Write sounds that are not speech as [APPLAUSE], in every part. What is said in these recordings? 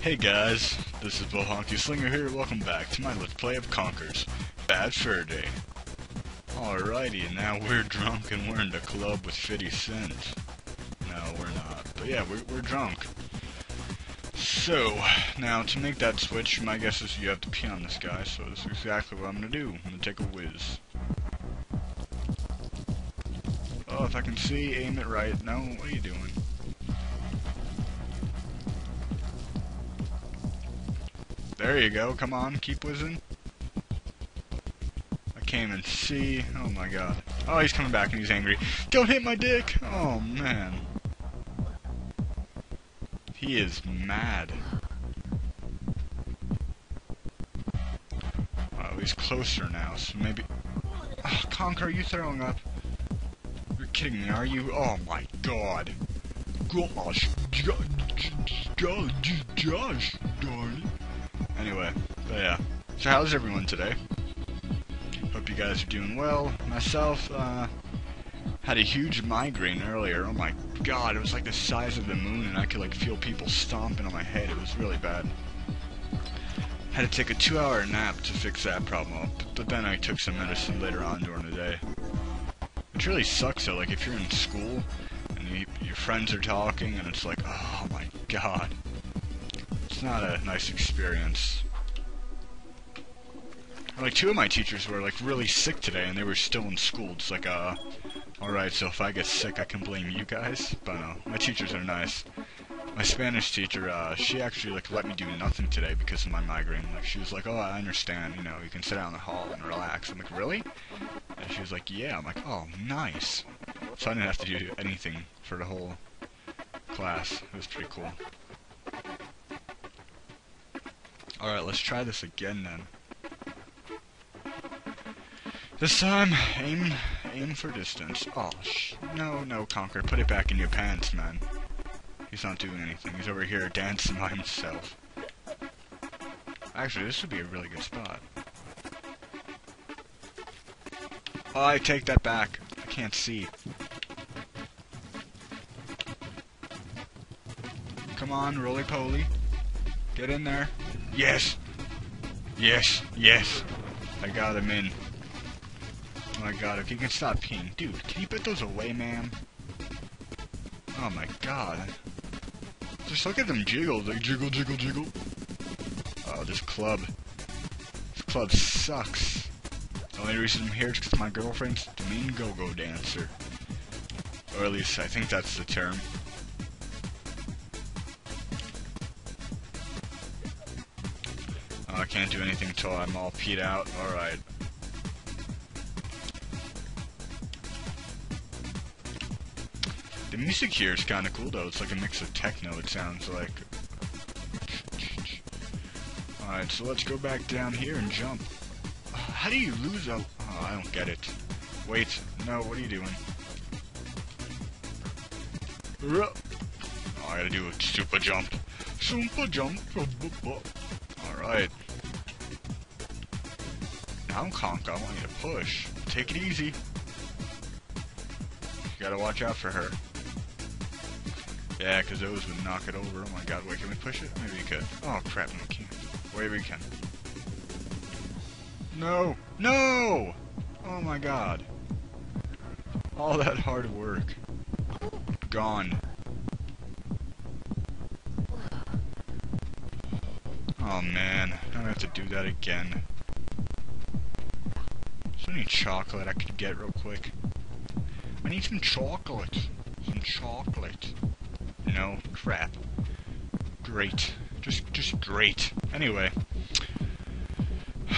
Hey guys, this is BullHonkey Slinger here, welcome back to my Let's Play of Conker's Bad Fur Day. Alrighty, and now we're drunk and we're in the club with 50 Cent. No, we're not, but yeah, we're, we're drunk. So, now to make that switch, my guess is you have to pee on this guy, so this is exactly what I'm gonna do. I'm gonna take a whiz. Oh, if I can see, aim it right. No, what are you doing? There you go, come on, keep whizzing. I can't even see. Oh my god. Oh, he's coming back and he's angry. Don't hit my dick! Oh man. He is mad. Oh, he's closer now, so maybe... Ah, oh, Conker, are you throwing up? You're kidding me, are you? Oh my god. Gosh. Gosh, Josh, darling. Anyway, but yeah. So how's everyone today? Hope you guys are doing well. Myself, uh, had a huge migraine earlier. Oh my god, it was like the size of the moon and I could like feel people stomping on my head. It was really bad. Had to take a two hour nap to fix that problem up, but then I took some medicine later on during the day. Which really sucks though, like if you're in school and you, your friends are talking and it's like, oh my god. It's not a nice experience. Like, two of my teachers were, like, really sick today, and they were still in school. It's like, uh, alright, so if I get sick, I can blame you guys? But, no, my teachers are nice. My Spanish teacher, uh, she actually, like, let me do nothing today because of my migraine. Like, she was like, oh, I understand, you know, you can sit down in the hall and relax. I'm like, really? And she was like, yeah. I'm like, oh, nice. So I didn't have to do anything for the whole class. It was pretty cool. Alright, let's try this again then. This time, aim aim for distance. Oh, sh no, no, Conker, put it back in your pants, man. He's not doing anything. He's over here dancing by himself. Actually, this would be a really good spot. Oh, I take that back. I can't see. Come on, roly-poly. Get in there. Yes! Yes, yes! I got him in. Oh my god, if you can stop peeing. Dude, can you put those away, man? Oh my god. Just look at them jiggle. They jiggle, jiggle, jiggle. Oh, this club. This club sucks. The only reason I'm here is because my girlfriend's the mean go-go dancer. Or at least I think that's the term. Oh, I can't do anything until I'm all peed out. Alright. The music here is kind of cool though. It's like a mix of techno, it sounds like. Alright, so let's go back down here and jump. How do you lose a... Oh, I don't get it. Wait, no, what are you doing? Oh, I gotta do a super jump. Super jump. Alright. Now, Conk, I want you to push. Take it easy. You gotta watch out for her. Yeah, because those would knock it over. Oh my god, wait, can we push it? Maybe we could. Oh crap, we can't. Wait, we can. No! No! Oh my god. All that hard work. Gone. Oh man, I'm gonna have to do that again. Is there any chocolate I could get real quick? I need some chocolate. Some chocolate. No, crap. Great. Just, just great. Anyway. [SIGHS]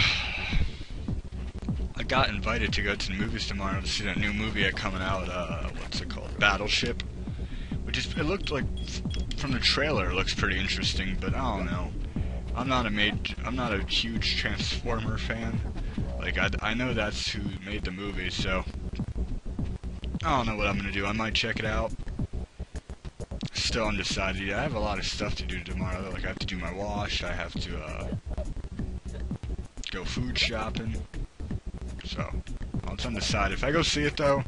I got invited to go to the movies tomorrow to see that new movie coming out, uh, what's it called? Battleship. Which is, it looked like, from the trailer, it looks pretty interesting, but I don't know. I'm not a made, I'm not a huge Transformer fan. Like, I, I know that's who made the movie, so... I don't know what I'm gonna do. I might check it out. Still undecided. I have a lot of stuff to do tomorrow. Like, I have to do my wash. I have to, uh... Go food shopping. So, it's undecided. If I go see it, though,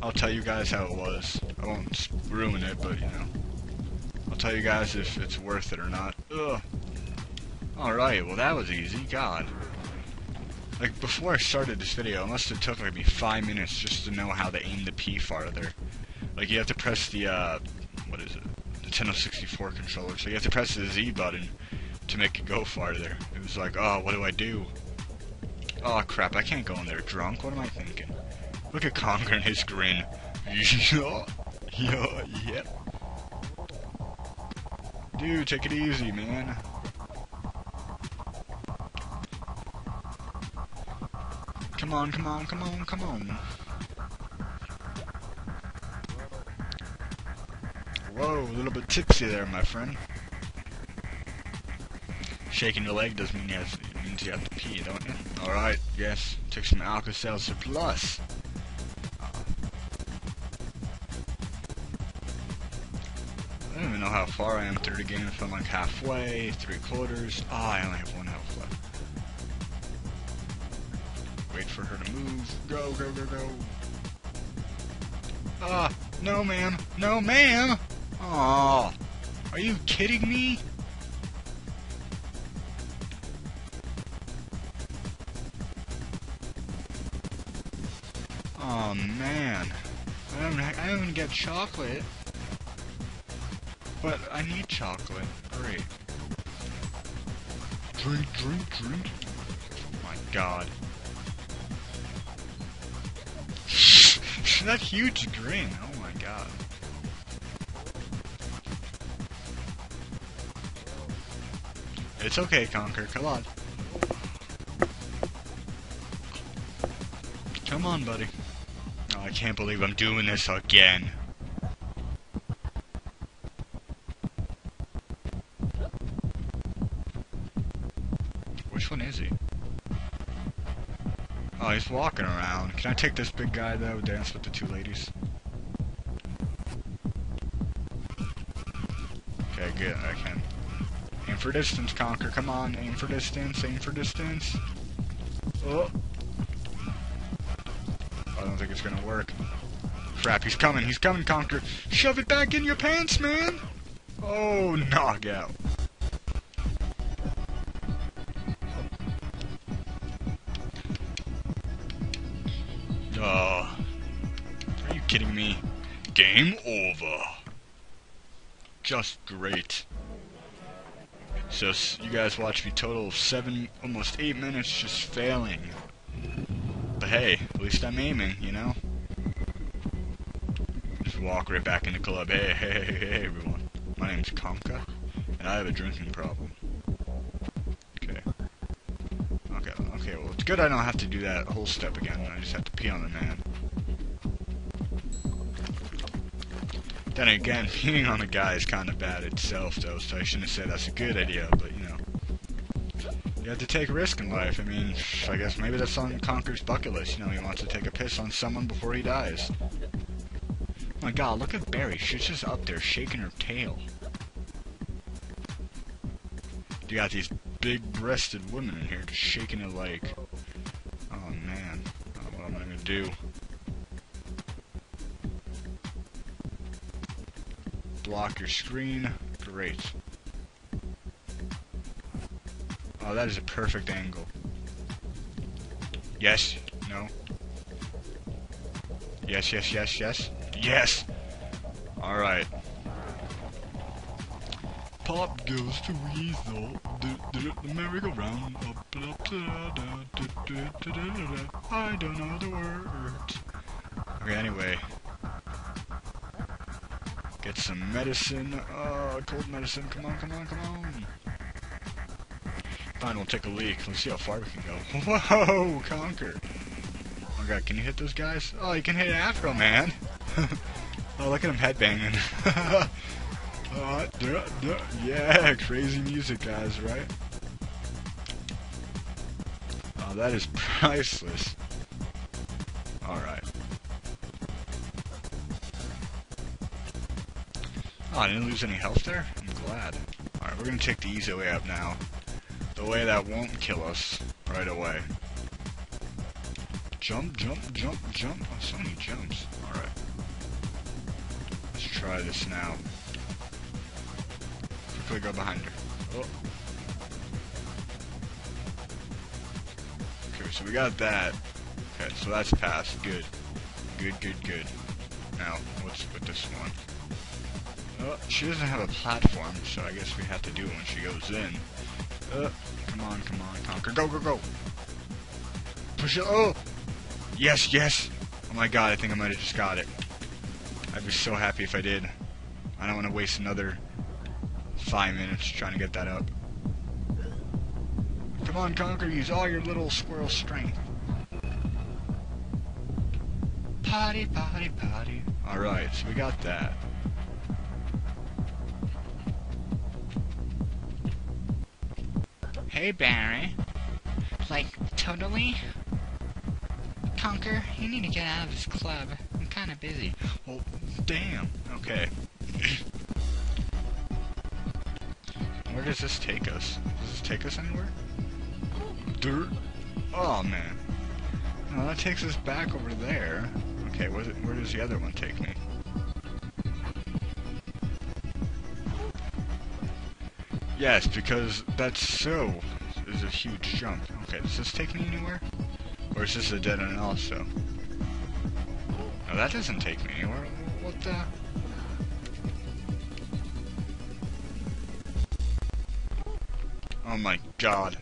I'll tell you guys how it was. I won't ruin it, but, you know... I'll tell you guys if it's worth it or not. Ugh. Alright, well that was easy, god. Like, before I started this video, it must have took like me five minutes just to know how to aim the P farther. Like, you have to press the, uh, what is it? Nintendo 64 controller, so you have to press the Z button to make it go farther. It was like, oh, what do I do? Oh crap, I can't go in there drunk, what am I thinking? Look at Conker and his grin. yeah, yeah, yeah. Dude, take it easy, man. Come on, come on, come on, come on. A little bit tipsy there, my friend. Shaking your leg doesn't mean you have, means you have to pee, don't you? Alright, yes. Took some Alka-Seltzer Plus. I don't even know how far I am through the game, if I'm like halfway, three quarters. Ah, oh, I only have one health left. Wait for her to move. Go, go, go, go. Ah, no ma'am. No ma'am! Aw. Are you kidding me? Oh man. I don't I don't even get chocolate. But I need chocolate. Great. Drink, drink, drink. Oh my god. [LAUGHS] that huge grin. It's okay, Conker. Come on. Come on, buddy. Oh, I can't believe I'm doing this again. Which one is he? Oh, he's walking around. Can I take this big guy, though, dance with the two ladies? Okay, good, I can. For distance, Conker, come on, aim for distance, aim for distance. Oh! I don't think it's gonna work. Crap, he's coming, he's coming, Conker. Shove it back in your pants, man! Oh, knockout. Oh. Are you kidding me? Game over. Just great. So you guys watched me total of seven, almost eight minutes just failing. But hey, at least I'm aiming, you know? Just walk right back in the club. Hey, hey, hey, hey, everyone. My name's Conker, and I have a drinking problem. Okay. Okay, okay, well, it's good I don't have to do that whole step again. I just have to pee on the man. Then again, [LAUGHS] peeing on a guy is kind of bad itself, though, so I shouldn't say that's a good idea, but, you know. You have to take a risk in life. I mean, I guess maybe that's on Conker's bucket list. You know, he wants to take a piss on someone before he dies. Oh my god, look at Berri. She's just up there shaking her tail. You got these big-breasted women in here just shaking it like... Oh man, I don't know what I'm gonna do. Block your screen. Great. Oh, that is a perfect angle. Yes. No. Yes, yes, yes, yes. Yes! Alright. Pop goes to Weasel. The merry-go-round. I don't know the words. Okay, anyway. Get some medicine. Oh, cold medicine. Come on, come on, come on. Fine, we'll take a leak. Let's see how far we can go. [LAUGHS] Whoa, Conker. Oh god, can you hit those guys? Oh, you can hit Afro Man. [LAUGHS] oh, look at him headbanging. [LAUGHS] uh, duh, duh. Yeah, crazy music, guys, right? Oh, that is priceless. I didn't lose any health there? I'm glad. Alright, we're gonna take the easy way up now. The way that won't kill us right away. Jump, jump, jump, jump. Oh, so many jumps. Alright. Let's try this now. quickly go behind her. Oh. Okay, so we got that. Okay, so that's passed. Good. Good, good, good. Now, what's with this one? Oh, she doesn't have a platform, so I guess we have to do it when she goes in. Uh, come on, come on, Conker. Go, go, go! Push it. Oh! Yes, yes! Oh my god, I think I might have just got it. I'd be so happy if I did. I don't want to waste another five minutes trying to get that up. Come on, Conker, use all your little squirrel strength. Potty, potty, potty. Alright, so we got that. Hey, Berri. Like, totally? Conker, you need to get out of this club. I'm kinda busy. Well, damn. Okay. [COUGHS] Where does this take us? Does this take us anywhere? Dirt? Oh, man. No, that takes us back over there. Okay, where, where does the other one take me? Yes, because that's so is a huge jump. Okay, does this take me anywhere? Or is this a dead end also? No, that doesn't take me anywhere. What the? Oh my god.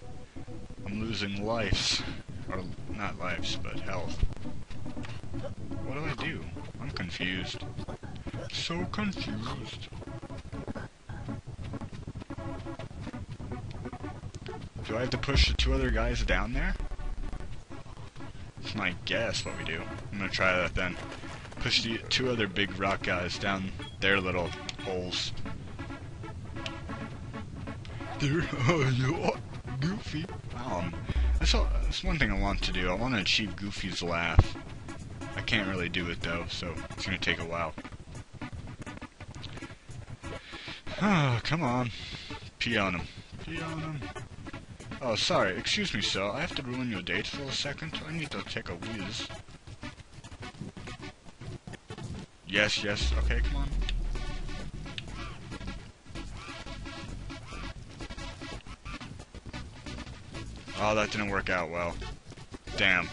I'm losing lives. Or, not lives, but health. What do I do? I'm confused. So confused. Do I have to push the two other guys down there? That's my guess what we do. I'm gonna try that then. Push the two other big rock guys down their little holes. There, [LAUGHS] oh, you are Goofy. Um, that's, all, that's one thing I want to do. I want to achieve Goofy's laugh. I can't really do it though, so it's gonna take a while. Oh, [SIGHS] come on. Pee on him. Pee on him. Oh, sorry. Excuse me, sir. I have to ruin your date for a second. I need to take a whiz. Yes, yes. Okay, come on. Oh, that didn't work out well. Damn.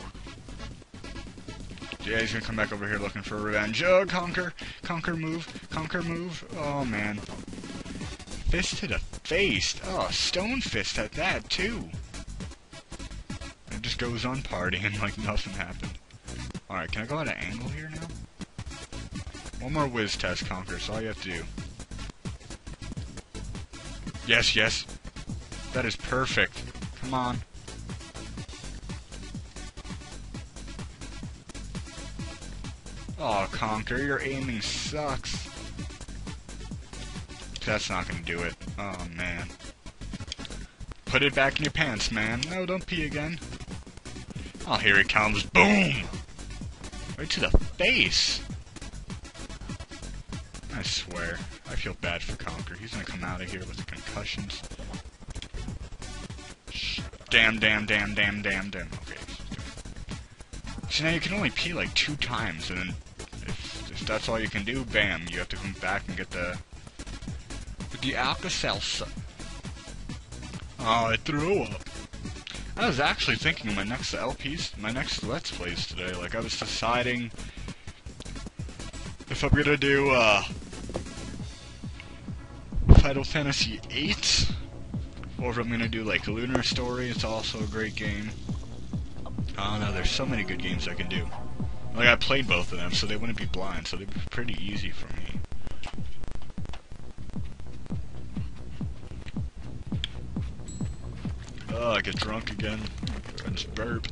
Yeah, he's gonna come back over here looking for revenge. Oh, Conker! Conker move! Conker move! Oh, man. Fist to the face! Oh, stone fist at that, too! It just goes on partying [LAUGHS] like nothing happened. Alright, can I go at an angle here now? One more whiz test, Conker, so all you have to do. Yes, yes! That is perfect. Come on. Oh, Conker, your aiming sucks. That's not gonna do it. Oh, man. Put it back in your pants, man. No, don't pee again. Oh, here it comes. Boom! Right to the face! I swear. I feel bad for Conker. He's gonna come out of here with concussions. Damn, damn, damn, damn, damn, damn. Okay. So now you can only pee like two times, and then if that's all you can do, bam, you have to come back and get the the Alka-Seltzer. Oh, I threw up. I was actually thinking my next LPs, my next Let's Plays today. Like, I was deciding if I'm gonna do, uh, Final Fantasy VIII, or if I'm gonna do, like, Lunar Story. It's also a great game. I don't know, there's so many good games I can do. Like, I played both of them, so they wouldn't be blind, so they'd be pretty easy for me. Get drunk again. I just burp.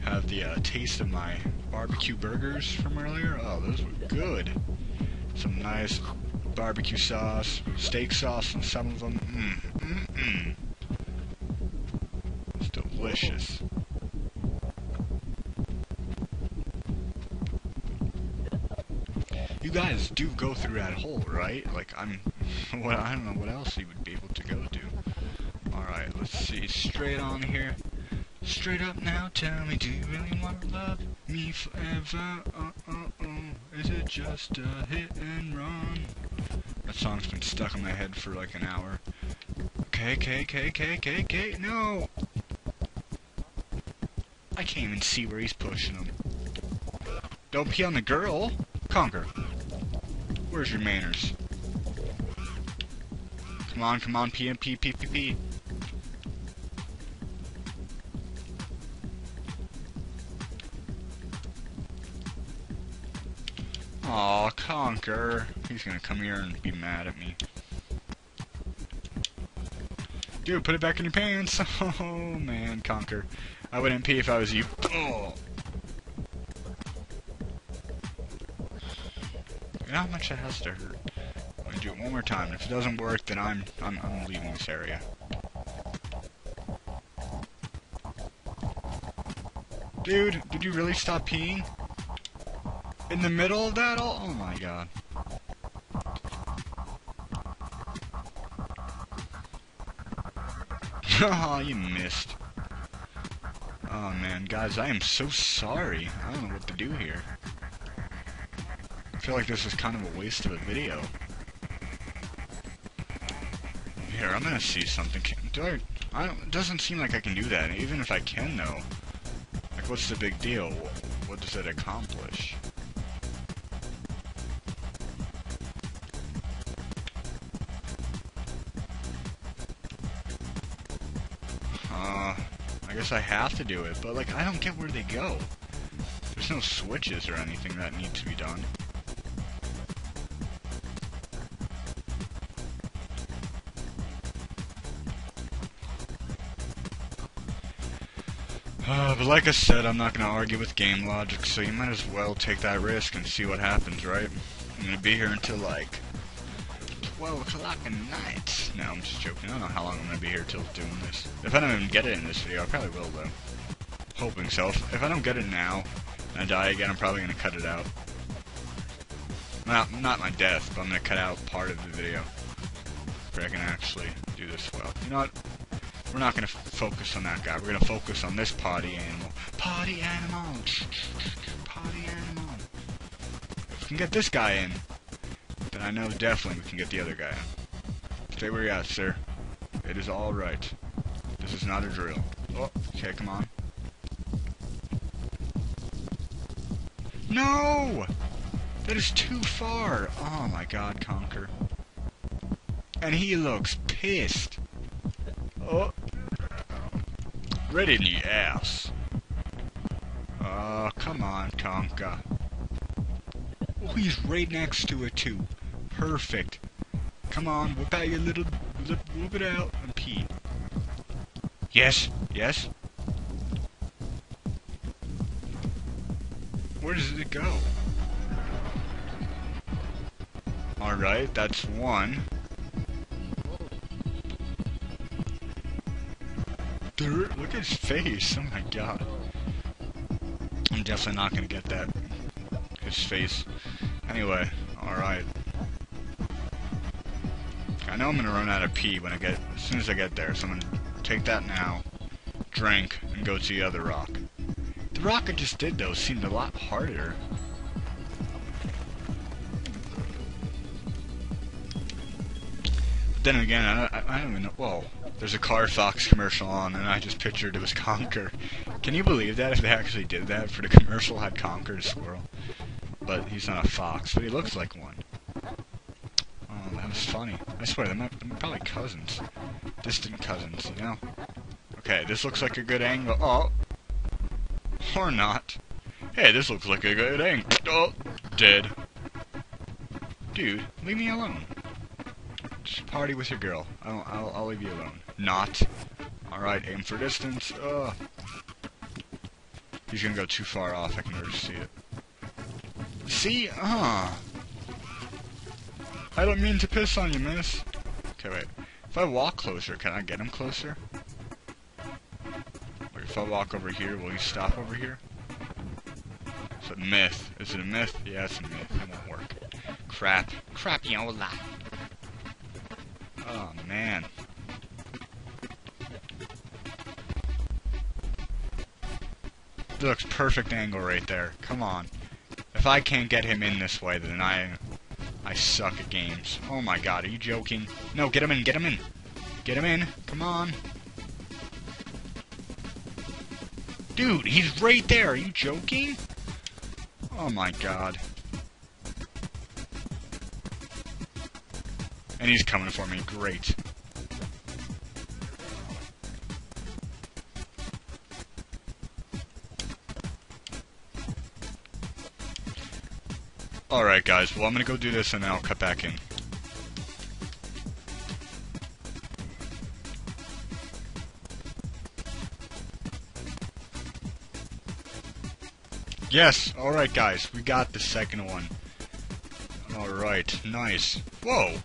Have the uh, taste of my barbecue burgers from earlier. Oh, those were good. Some nice barbecue sauce, steak sauce on some of them. Mmm, mmm, mmm. It's delicious. You guys do go through that hole, right? Like, I'm... [LAUGHS] Well, I don't know what else you would be able to. Alright, let's see. Straight on here. Straight up now, tell me, do you really want to love me forever? Uh, uh, uh. Is it just a hit and run? That song's been stuck in my head for like an hour. Okay, okay, okay, okay, okay, okay, no! I can't even see where he's pushing him. Don't pee on the girl! Conker. Where's your manners? Come on, come on, pee and Aw, Conker. He's gonna come here and be mad at me. Dude, put it back in your pants. [LAUGHS] Oh, man, Conker. I wouldn't pee if I was you. Oh. Know how much that has to hurt? I'm gonna do it one more time. If it doesn't work, then I'm I'm, I'm leaving this area. Dude, did you really stop peeing? In the middle of that all? Oh my god. [LAUGHS] oh, you missed. Oh man, guys, I am so sorry. I don't know what to do here. I feel like this is kind of a waste of a video. Here, I'm gonna see something. Do I? I don't. It doesn't seem like I can do that. Even if I can, though. Like, what's the big deal? What does it accomplish? I have to do it, but like, I don't get where they go. There's no switches or anything that need to be done. Uh, but like I said, I'm not going to argue with game logic, so you might as well take that risk and see what happens, right? I'm going to be here until like 12 o'clock at night. No, I'm just joking. I don't know how long I'm going to be here till doing this. If I don't even get it in this video, I probably will, though. Hoping so. If I don't get it now, and I die again, I'm probably going to cut it out. Not, not my death, but I'm going to cut out part of the video. Where I can actually do this well. You know what? We're not going to focus on that guy. We're going to focus on this potty animal. Potty animal! Potty animal! If we can get this guy in, then I know definitely we can get the other guy. Stay where you're at, sir. It is alright. This is not a drill. Oh, okay, come on. No! That is too far! Oh my god, Conker. And he looks pissed. Oh. Right in the ass. Oh, come on, Tonka. Oh, he's right next to it, too. Perfect. Come on, whip out your little... Whip, whip it out and pee. Yes, yes. Where does it go? Alright, that's one. Dude, look at his face. Oh my god. I'm definitely not gonna get that. His face. Anyway, know I'm gonna run out of pee when I get as soon as I get there, so I'm gonna take that now, drink, and go to the other rock. The rock I just did though seemed a lot harder. But then again, I, I, I don't even know. Whoa. There's a Carfax commercial on, and I just pictured it was [LAUGHS] Conker. Can you believe that if they actually did that for the commercial had Conker squirrel? But he's not a fox, but he looks like one. Oh, funny. I swear, they're, they're probably cousins. Distant cousins, you know? Okay, this looks like a good angle. Oh! Or not. Hey, this looks like a good angle. Oh! Dead. Dude, leave me alone. Just party with your girl. I'll, I'll, I'll leave you alone. Not. Alright, aim for distance. Ugh. He's gonna go too far off. I can already see it. See? Uh. I don't mean to piss on you, miss. Okay, wait. If I walk closer, can I get him closer? Like, if I walk over here, will he stop over here? It's a myth. Is it a myth? Yeah, it's a myth. It won't work. Crap. Crapiola. Oh, man. Looks perfect angle right there. Come on. If I can't get him in this way, then I I suck at games. Oh my god, are you joking? No, get him in, get him in. Get him in. Come on. Dude, he's right there. Are you joking? Oh my god. And he's coming for me. Great. Alright guys, well I'm gonna go do this and then I'll cut back in. Yes, alright guys, we got the second one. Alright, nice. Whoa!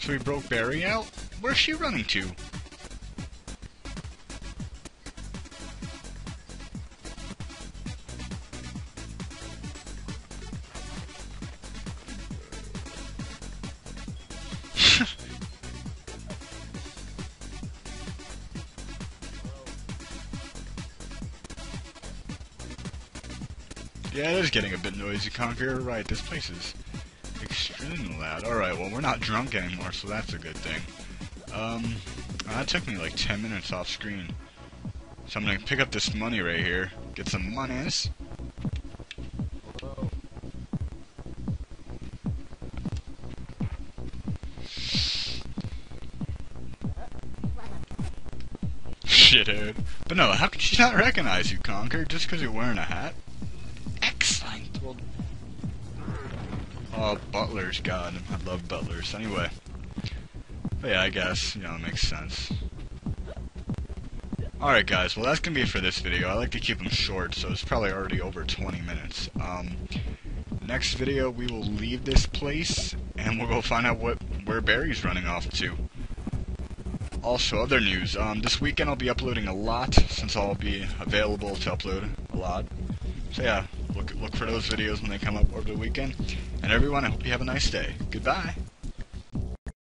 So we broke Berri out? Where's she running to? Yeah, it is getting a bit noisy, Conker. Right, this place is extremely loud. Alright, well, we're not drunk anymore, so that's a good thing. Um, that took me like 10 minutes off screen. So I'm gonna pick up this money right here, get some monies. [LAUGHS] Shithead. But no, how could she not recognize you, Conker, just because you're wearing a hat? Oh, butlers, God, I love butlers. Anyway, but yeah, I guess, you know, it makes sense. Alright guys, well that's gonna be it for this video. I like to keep them short, so it's probably already over 20 minutes. Um, next video, we will leave this place, and we'll go find out what where Berri's running off to. Also, other news, um, this weekend I'll be uploading a lot, since I'll be available to upload a lot. So yeah, look look for those videos when they come up over the weekend. And everyone, I hope you have a nice day. Goodbye.